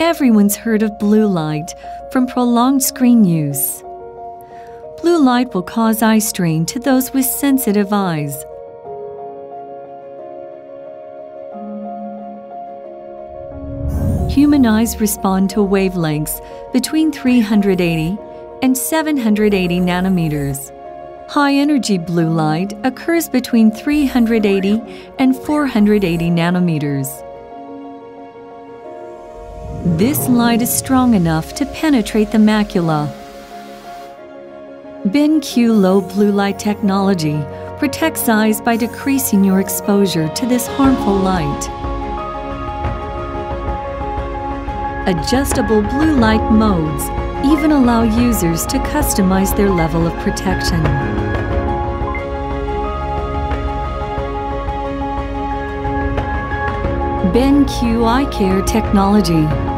Everyone's heard of blue light from prolonged screen use. Blue light will cause eye strain to those with sensitive eyes. Human eyes respond to wavelengths between 380 and 780 nanometers. High energy blue light occurs between 380 and 480 nanometers. This light is strong enough to penetrate the macula. BenQ low blue light technology protects eyes by decreasing your exposure to this harmful light. Adjustable blue light modes even allow users to customize their level of protection. BenQ Eye Care Technology